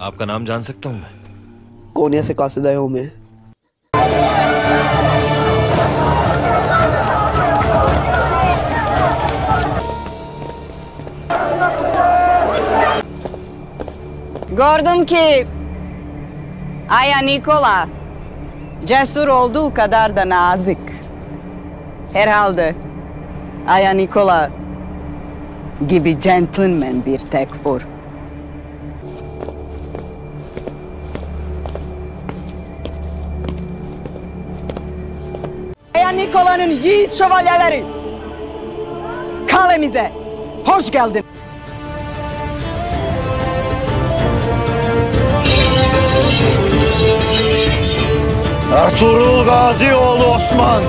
आपका नाम जान सकता हूँ मैं कोनिया से कासिद आया हूँ मैं Gördüm ki Aya Nikola cesur olduğu kadar da nazik. Herhalde Aya Nikola gibi gentleman bir tek Nikola'nın yiğit şövalyeleri kalemize hoş geldin. Ertuğrul Gazioğlu Osman.